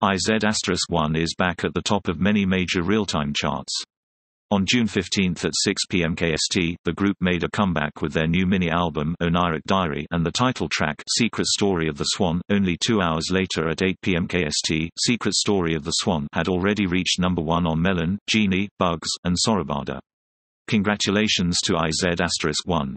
IZ*ONE is back at the top of many major real-time charts. On June 15 at 6 p.m. KST, the group made a comeback with their new mini-album *Oneiric Diary and the title track Secret Story of the Swan. Only two hours later at 8 p.m. KST, Secret Story of the Swan had already reached number one on Melon, Genie, Bugs, and Soribada. Congratulations to IZ*ONE.